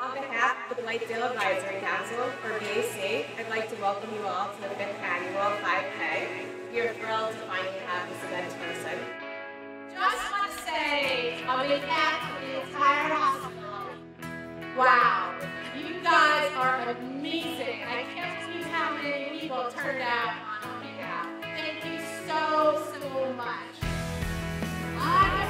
On behalf of the Blythedale Advisory Council, or BAC, I'd like to welcome you all to the 5th Annual 5K. We are thrilled to finally have this event in person. Just want to say, on behalf of the entire hospital, wow, you guys are amazing. I can't believe how many people turned out on our behalf. Thank you so, so much. On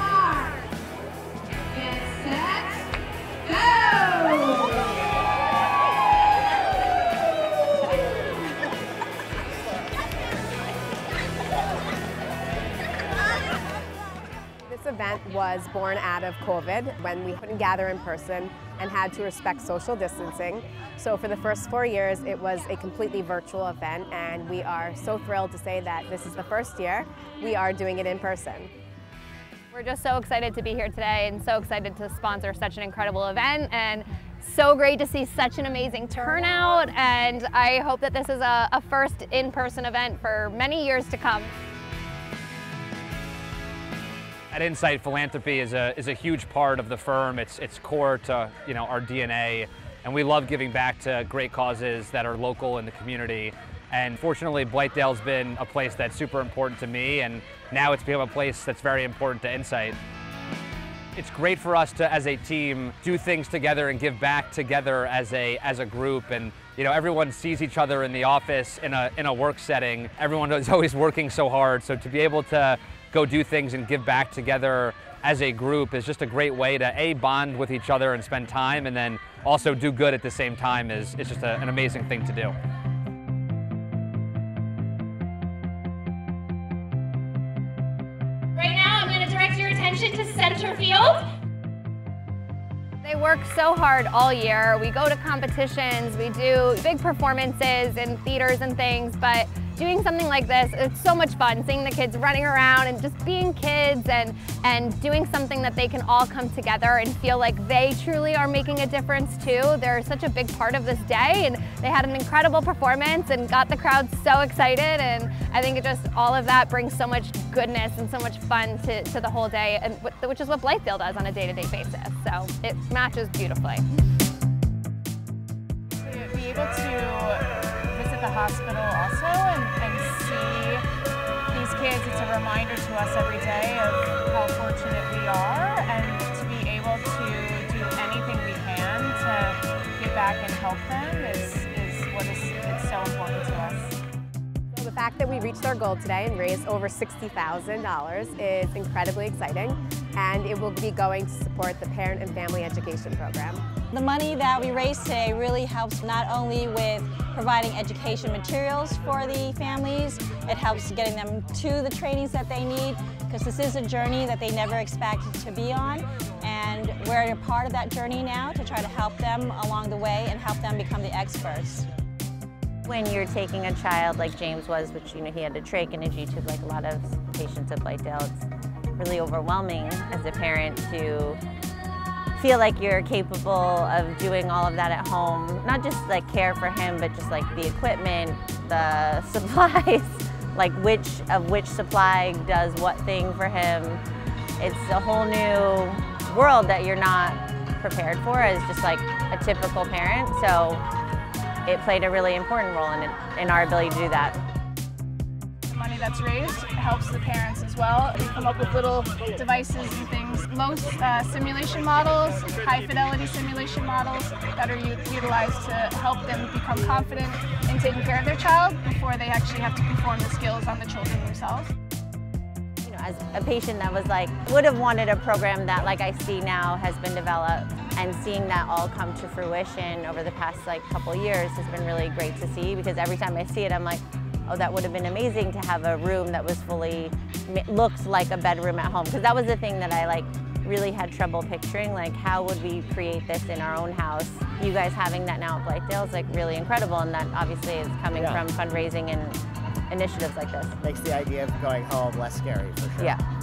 event was born out of COVID when we couldn't gather in person and had to respect social distancing. So for the first four years, it was a completely virtual event and we are so thrilled to say that this is the first year we are doing it in person. We're just so excited to be here today and so excited to sponsor such an incredible event and so great to see such an amazing turnout and I hope that this is a, a first in-person event for many years to come. At Insight, philanthropy is a, is a huge part of the firm. It's, it's core to you know, our DNA, and we love giving back to great causes that are local in the community. And fortunately, Blythedale's been a place that's super important to me, and now it's become a place that's very important to Insight. It's great for us to, as a team, do things together and give back together as a, as a group. And you know, everyone sees each other in the office in a, in a work setting. Everyone is always working so hard, so to be able to go do things and give back together as a group is just a great way to a bond with each other and spend time and then also do good at the same time is it's just a, an amazing thing to do. Right now, I'm going to direct your attention to center field. They work so hard all year. We go to competitions, we do big performances in theaters and things, but doing something like this, it's so much fun, seeing the kids running around and just being kids and, and doing something that they can all come together and feel like they truly are making a difference too. They're such a big part of this day and they had an incredible performance and got the crowd so excited and I think it just, all of that brings so much goodness and so much fun to, to the whole day, and which is what Blythedale does on a day-to-day -day basis. So it matches beautifully. Hospital also and, and see these kids. It's a reminder to us every day of how fortunate we are and to be able to do anything we can to give back and help them is, is what is it's so important to us. The fact that we reached our goal today and raised over $60,000 is incredibly exciting and it will be going to support the Parent and Family Education Program. The money that we raise today really helps not only with providing education materials for the families, it helps getting them to the trainings that they need because this is a journey that they never expected to be on and we're a part of that journey now to try to help them along the way and help them become the experts. When you're taking a child like James was, which you know he had a trach and a G-tube like a lot of patients at Blythedale, it's really overwhelming as a parent to feel like you're capable of doing all of that at home. Not just like care for him, but just like the equipment, the supplies, like which of which supply does what thing for him. It's a whole new world that you're not prepared for as just like a typical parent. So it played a really important role in, in our ability to do that that's raised helps the parents as well. We come up with little devices and things. Most uh, simulation models, high fidelity simulation models that are utilized to help them become confident in taking care of their child before they actually have to perform the skills on the children themselves You know, as a patient that was like, would have wanted a program that like I see now has been developed and seeing that all come to fruition over the past like couple years has been really great to see because every time I see it I'm like, oh, that would have been amazing to have a room that was fully, looked like a bedroom at home. Because that was the thing that I like really had trouble picturing, like how would we create this in our own house? You guys having that now at Blythedale is like really incredible and that obviously is coming yeah. from fundraising and initiatives like this. Makes the idea of going home less scary for sure. Yeah.